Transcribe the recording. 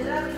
11, number 11,